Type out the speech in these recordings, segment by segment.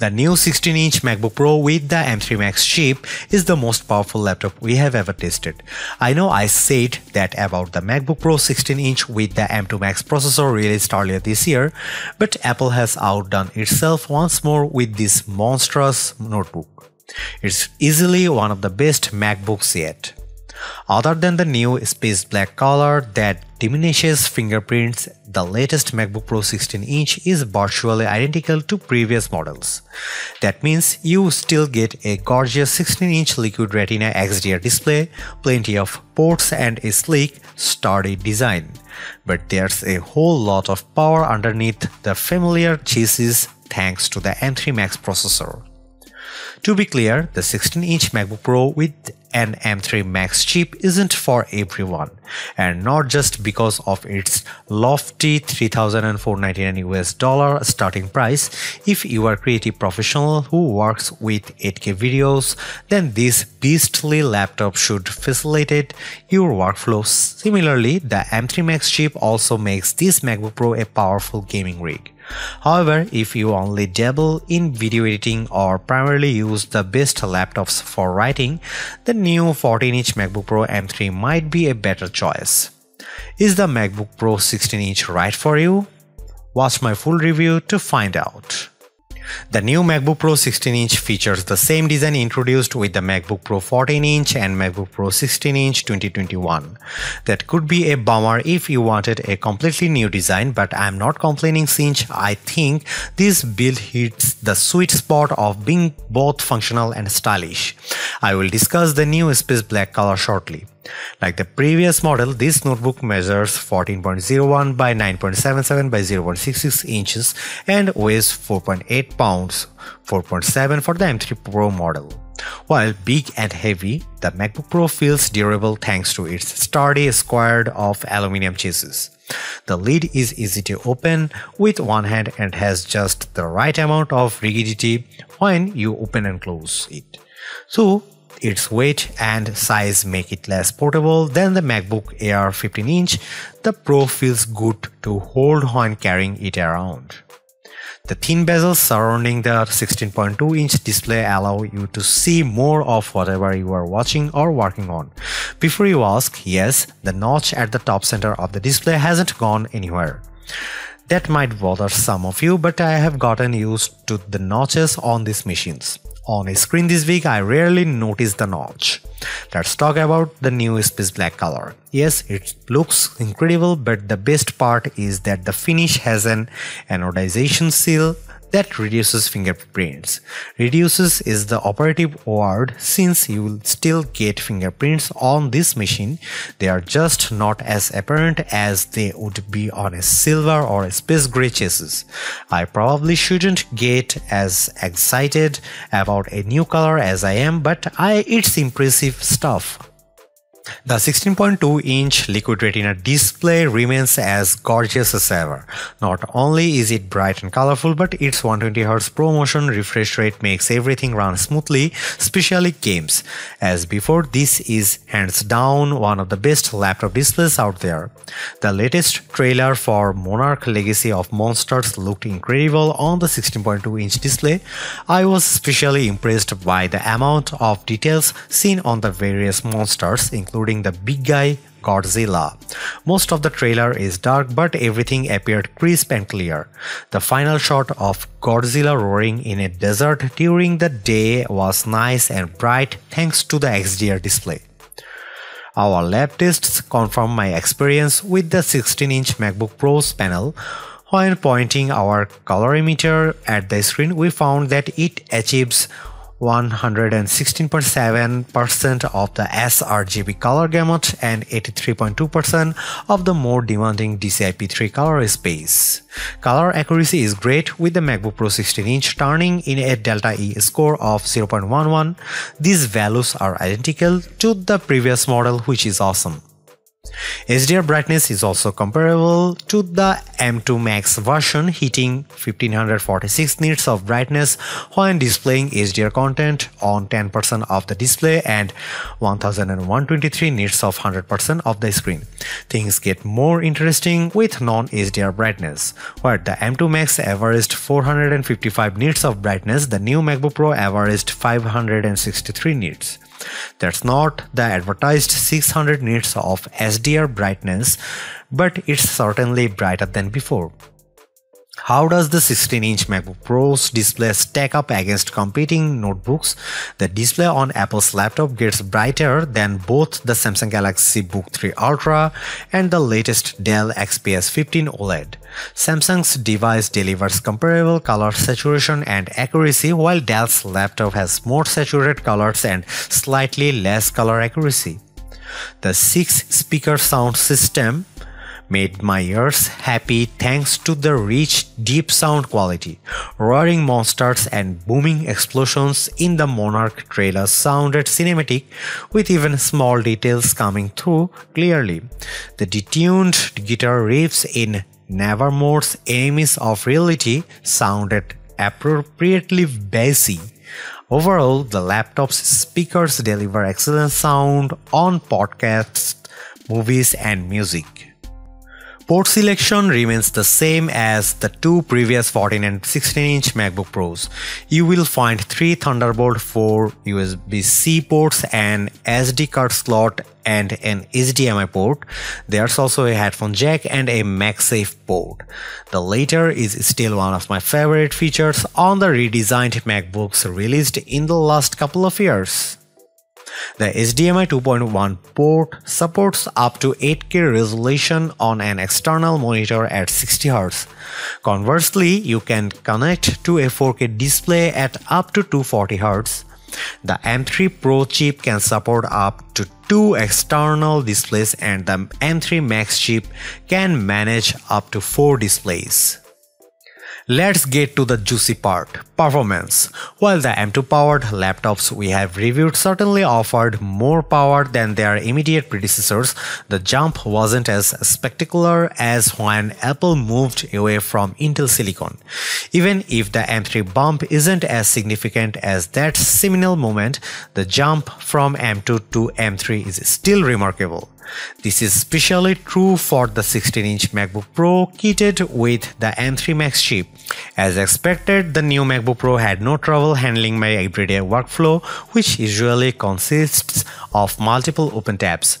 The new 16-inch MacBook Pro with the M3 Max chip is the most powerful laptop we have ever tested. I know I said that about the MacBook Pro 16-inch with the M2 Max processor released earlier this year, but Apple has outdone itself once more with this monstrous notebook. It's easily one of the best MacBooks yet. Other than the new space black color that diminishes fingerprints, the latest MacBook Pro 16-inch is virtually identical to previous models. That means you still get a gorgeous 16-inch Liquid Retina XDR display, plenty of ports and a sleek, sturdy design. But there's a whole lot of power underneath the familiar chassis thanks to the M3 Max processor. To be clear, the 16-inch MacBook Pro with an M3 Max chip isn't for everyone, and not just because of its lofty 3,499 US dollar starting price. If you are a creative professional who works with 8K videos, then this beastly laptop should facilitate your workflow. Similarly, the M3 Max chip also makes this MacBook Pro a powerful gaming rig. However, if you only dabble in video editing or primarily use the best laptops for writing, the new 14-inch MacBook Pro M3 might be a better choice. Is the MacBook Pro 16-inch right for you? Watch my full review to find out. The new MacBook Pro 16-inch features the same design introduced with the MacBook Pro 14-inch and MacBook Pro 16-inch 2021. That could be a bummer if you wanted a completely new design, but I'm not complaining since I think this build hits the sweet spot of being both functional and stylish. I will discuss the new Space Black color shortly. Like the previous model, this notebook measures 14.01 by 9.77 by 0.66 inches and weighs 4.8 pounds, 4.7 for the M3 Pro model. While big and heavy, the MacBook Pro feels durable thanks to its sturdy squared off aluminum chassis. The lid is easy to open with one hand and has just the right amount of rigidity when you open and close it. So its weight and size make it less portable than the MacBook Air 15-inch. The Pro feels good to hold when carrying it around. The thin bezels surrounding the 16.2-inch display allow you to see more of whatever you are watching or working on. Before you ask, yes, the notch at the top center of the display hasn't gone anywhere. That might bother some of you, but I have gotten used to the notches on these machines. On a screen this week, I rarely notice the notch. Let's talk about the new Space Black color. Yes, it looks incredible, but the best part is that the finish has an anodization seal that reduces fingerprints. Reduces is the operative word since you will still get fingerprints on this machine. They are just not as apparent as they would be on a silver or a space gray chassis. I probably shouldn't get as excited about a new color as I am, but I it's impressive stuff. The 16.2-inch Liquid Retina display remains as gorgeous as ever. Not only is it bright and colorful, but its 120Hz ProMotion refresh rate makes everything run smoothly, especially games. As before, this is hands down one of the best laptop displays out there. The latest trailer for Monarch Legacy of Monsters looked incredible on the 16.2-inch display. I was especially impressed by the amount of details seen on the various monsters, including including the big guy Godzilla. Most of the trailer is dark but everything appeared crisp and clear. The final shot of Godzilla roaring in a desert during the day was nice and bright thanks to the XDR display. Our lab tests confirm my experience with the 16-inch MacBook Pro's panel. When pointing our colorimeter at the screen, we found that it achieves 116.7% of the sRGB color gamut and 83.2% of the more demanding DCI-P3 color space. Color accuracy is great with the MacBook Pro 16-inch turning in a delta E score of 0.11. These values are identical to the previous model which is awesome. HDR brightness is also comparable to the M2 Max version hitting 1546 nits of brightness when displaying HDR content on 10% of the display and 1123 nits of 100% of the screen. Things get more interesting with non-HDR brightness. Where the M2 Max averaged 455 nits of brightness, the new MacBook Pro averaged 563 nits. That's not the advertised 600 nits of SDR brightness, but it's certainly brighter than before. How does the 16-inch MacBook Pro's display stack up against competing notebooks? The display on Apple's laptop gets brighter than both the Samsung Galaxy Book 3 Ultra and the latest Dell XPS 15 OLED. Samsung's device delivers comparable color saturation and accuracy while Dell's laptop has more saturated colors and slightly less color accuracy. The 6-speaker sound system made my ears happy thanks to the rich, deep sound quality. Roaring monsters and booming explosions in the Monarch trailer sounded cinematic, with even small details coming through clearly. The detuned guitar riffs in Nevermore's Enemies of Reality sounded appropriately bassy. Overall, the laptop's speakers deliver excellent sound on podcasts, movies, and music. Port selection remains the same as the two previous 14 and 16 inch MacBook Pros. You will find three Thunderbolt 4 USB-C ports, an SD card slot and an HDMI port. There's also a headphone jack and a MagSafe port. The latter is still one of my favorite features on the redesigned MacBooks released in the last couple of years. The HDMI 2.1 port supports up to 8K resolution on an external monitor at 60Hz. Conversely, you can connect to a 4K display at up to 240Hz. The M3 Pro chip can support up to two external displays and the M3 Max chip can manage up to four displays. Let's get to the juicy part, performance. While the M2 powered laptops we have reviewed certainly offered more power than their immediate predecessors, the jump wasn't as spectacular as when Apple moved away from Intel Silicon. Even if the M3 bump isn't as significant as that seminal moment, the jump from M2 to M3 is still remarkable. This is especially true for the 16-inch MacBook Pro kitted with the M3 Max chip. As expected, the new MacBook Pro had no trouble handling my everyday workflow, which usually consists of multiple open tabs.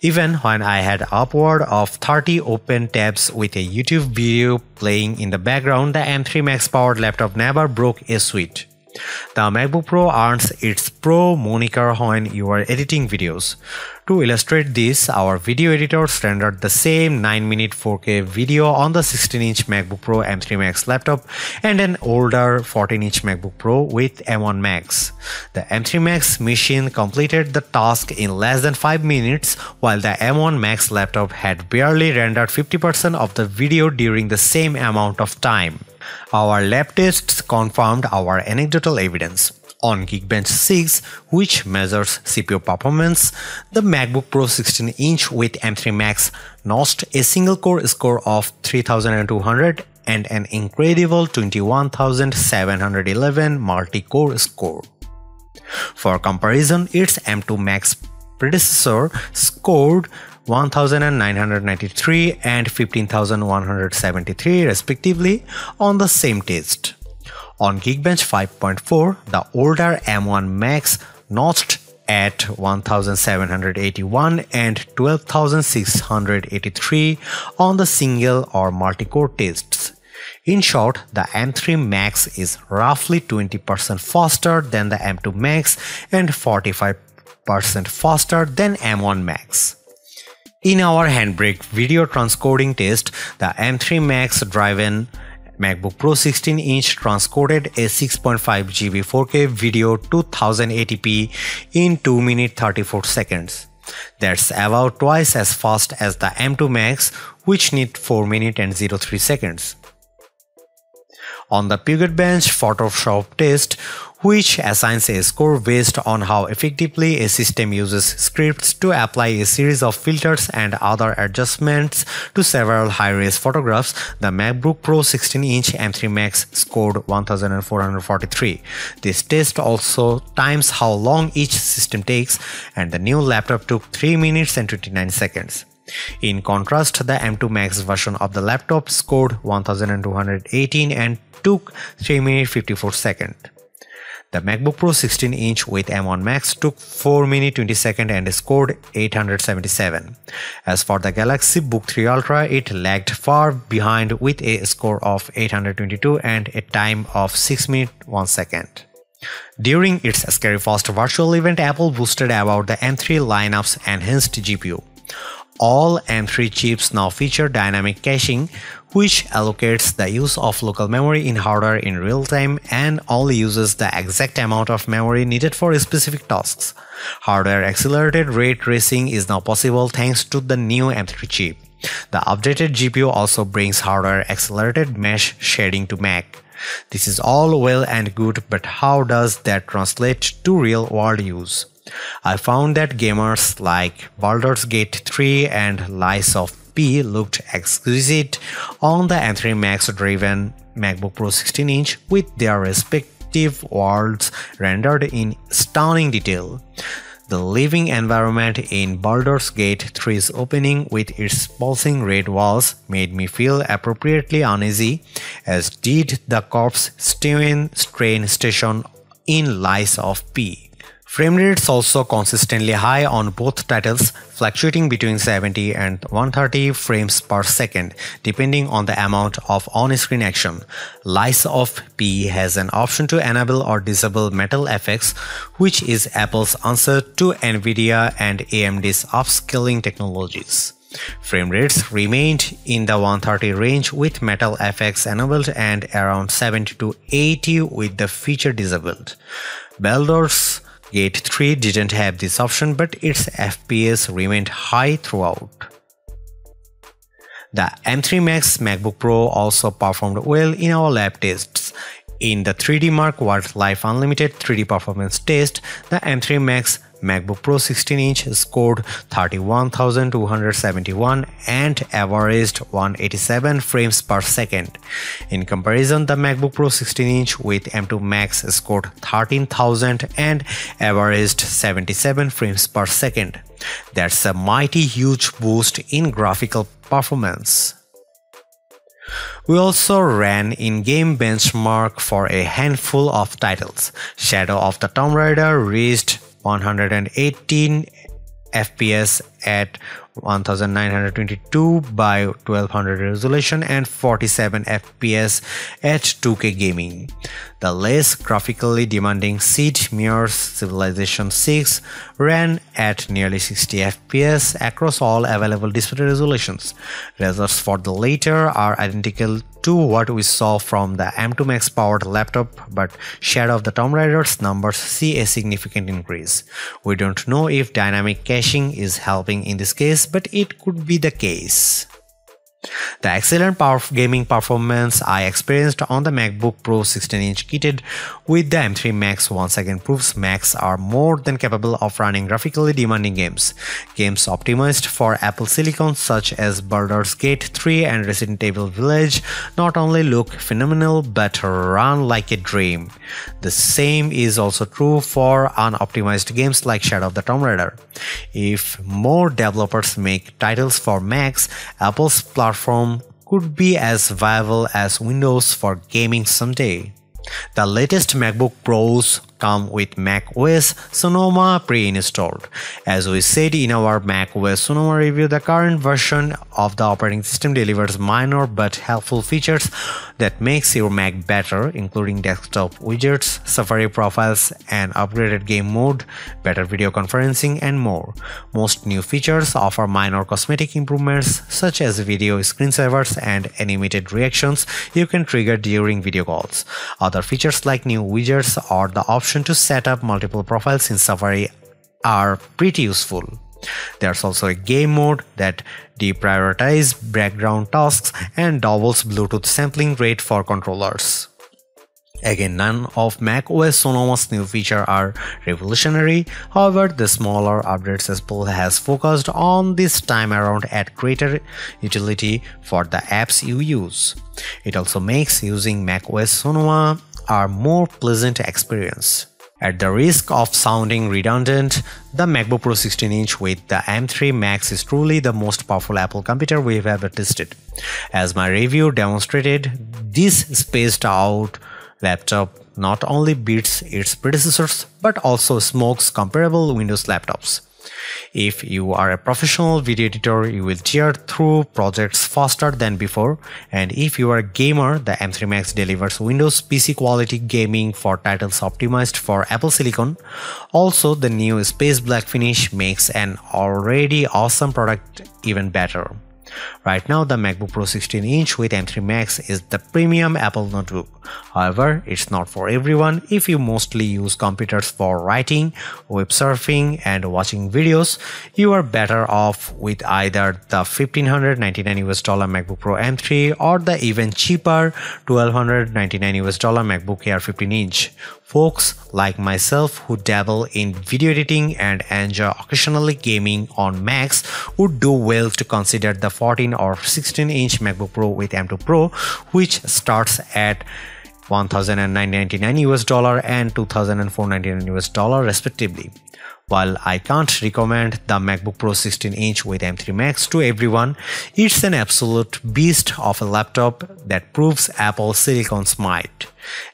Even when I had upward of 30 open tabs with a YouTube video playing in the background, the M3 Max powered laptop never broke a sweat. The MacBook Pro earns its Pro moniker when you are editing videos. To illustrate this, our video editor rendered the same 9-minute 4K video on the 16-inch MacBook Pro M3 Max laptop and an older 14-inch MacBook Pro with M1 Max. The M3 Max machine completed the task in less than 5 minutes while the M1 Max laptop had barely rendered 50% of the video during the same amount of time. Our lab tests confirmed our anecdotal evidence. On Geekbench 6, which measures CPU performance, the MacBook Pro 16-inch with M3 Max notched a single-core score of 3200 and an incredible 21711 multi-core score. For comparison, its M2 Max predecessor scored 1993 and 15173 respectively on the same test. On Geekbench 5.4, the older M1 Max notched at 1781 and 12683 on the single or multi-core tests. In short, the M3 Max is roughly 20% faster than the M2 Max and 45% faster than M1 Max. In our Handbrake video transcoding test, the M3 Max driven MacBook Pro 16 inch transcoded a 6.5 GB 4K video to 1080p in 2 minutes 34 seconds. That's about twice as fast as the M2 Max which need 4 minutes and 03 seconds. On the Puget Bench Photoshop test, which assigns a score based on how effectively a system uses scripts to apply a series of filters and other adjustments to several high-res photographs. The MacBook Pro 16-inch M3 Max scored 1443. This test also times how long each system takes and the new laptop took 3 minutes and 29 seconds. In contrast, the M2 Max version of the laptop scored 1218 and took 3 minutes 54 seconds. The MacBook Pro 16-inch with M1 Max took 4 minutes 20 seconds and scored 877. As for the Galaxy Book 3 Ultra, it lagged far behind with a score of 822 and a time of 6 minutes 1 second. During its Scary Fast virtual event, Apple boosted about the M3 lineup's enhanced GPU. All M3 chips now feature dynamic caching, which allocates the use of local memory in hardware in real time and only uses the exact amount of memory needed for specific tasks. Hardware accelerated ray tracing is now possible thanks to the new M3 chip. The updated GPU also brings hardware accelerated mesh shading to Mac. This is all well and good, but how does that translate to real world use? I found that gamers like Baldur's Gate 3 and Lies of P looked exquisite on the M3 Max driven MacBook Pro 16 inch with their respective worlds rendered in stunning detail. The living environment in Baldur's Gate 3's opening with its pulsing red walls made me feel appropriately uneasy, as did the corpse Steven train station in Lies of P. Frame rates also consistently high on both titles, fluctuating between 70 and 130 frames per second, depending on the amount of on-screen action. Lies of P has an option to enable or disable MetalFX, which is Apple's answer to Nvidia and AMD's upscaling technologies. Frame rates remained in the 130 range with MetalFX enabled and around 70 to 80 with the feature disabled. Baldur's Gate 3 didn't have this option but its FPS remained high throughout. The M3 Max MacBook Pro also performed well in our lab tests. In the 3D Mark Wildlife Unlimited 3D Performance test, the M3 Max MacBook Pro 16-inch scored 31,271 and averaged 187 frames per second. In comparison, the MacBook Pro 16-inch with M2 Max scored 13,000 and averaged 77 frames per second. That's a mighty huge boost in graphical performance. We also ran in-game benchmark for a handful of titles. Shadow of the Tomb Raider reached 118 FPS at 1922 by 1200 resolution and 47 FPS at 2K gaming. The less graphically demanding Sid Meier's Civilization 6 ran at nearly 60 FPS across all available display resolutions. Results for the later are identical to what we saw from the M2 Max powered laptop, but Shadow of the Tomb Raider's numbers see a significant increase. We don't know if dynamic caching is helping in this case, but it could be the case. The excellent power gaming performance I experienced on the MacBook Pro 16-inch kitted with the M3 Max once again proves Macs are more than capable of running graphically demanding games. Games optimized for Apple Silicon such as Baldur's Gate 3 and Resident Evil Village not only look phenomenal but run like a dream. The same is also true for unoptimized games like Shadow of the Tomb Raider. If more developers make titles for Macs, Apple's platform platform could be as viable as Windows for gaming someday. The latest MacBook Pros come with macOS Sonoma pre-installed. As we said in our macOS Sonoma review, the current version of the operating system delivers minor but helpful features that makes your Mac better, including desktop widgets, Safari profiles, an upgraded game mode, better video conferencing, and more. Most new features offer minor cosmetic improvements such as video screensavers and animated reactions you can trigger during video calls. Other features like new widgets or the option to set up multiple profiles in Safari are pretty useful. There's also a game mode that deprioritizes background tasks and doubles Bluetooth sampling rate for controllers. Again, none of Mac OS Sonoma's new features are revolutionary. However, the smaller updates Apple has focused on this time around at greater utility for the apps you use. It also makes using Mac OS Sonoma a more pleasant experience. At the risk of sounding redundant, the MacBook Pro 16-inch with the M3 Max is truly the most powerful Apple computer we've ever tested. As my review demonstrated, this spaced out laptop not only beats its predecessors but also smokes comparable Windows laptops. If you are a professional video editor, you will tear through projects faster than before. And if you are a gamer, the M3 Max delivers Windows PC quality gaming for titles optimized for Apple Silicon. Also, the new Space Black finish makes an already awesome product even better. Right now, the MacBook Pro 16-inch with M3 Max is the premium Apple notebook. However, it's not for everyone. If you mostly use computers for writing, web surfing, and watching videos, you are better off with either the 1599 US dollar MacBook Pro M3 or the even cheaper 1299 US dollar MacBook Air 15 inch. Folks like myself who dabble in video editing and enjoy occasionally gaming on Macs would do well to consider the 14 or 16 inch MacBook Pro with M2 Pro, which starts at 1999 US dollar and 2499 US dollar respectively. While I can't recommend the MacBook Pro 16-inch with M3 Max to everyone, it's an absolute beast of a laptop that proves Apple Silicon's might.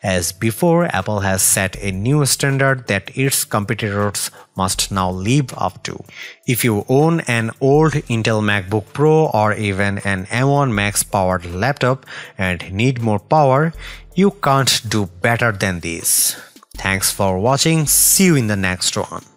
As before, Apple has set a new standard that its competitors must now live up to. If you own an old Intel MacBook Pro or even an M1 Max powered laptop and need more power, you can't do better than this. Thanks for watching, see you in the next one.